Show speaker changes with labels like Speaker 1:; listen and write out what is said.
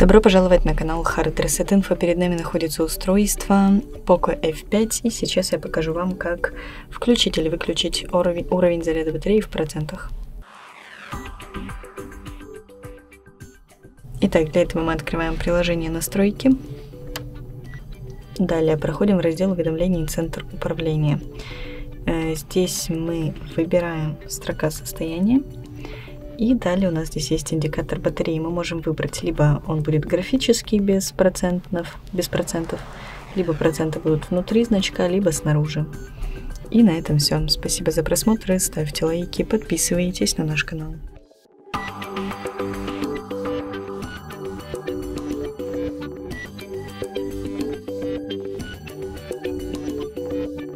Speaker 1: Добро пожаловать на канал Hard Reset Info. Перед нами находится устройство Poco F5 и сейчас я покажу вам, как включить или выключить уровень, уровень заряда батареи в процентах. Итак, для этого мы открываем приложение настройки. Далее проходим в раздел уведомлений и центр управления. Э, здесь мы выбираем строка состояния. И далее у нас здесь есть индикатор батареи. Мы можем выбрать, либо он будет графический без процентов, без процентов либо проценты будут внутри значка, либо снаружи. И на этом все. Спасибо за просмотр, ставьте лайки, подписывайтесь на наш канал.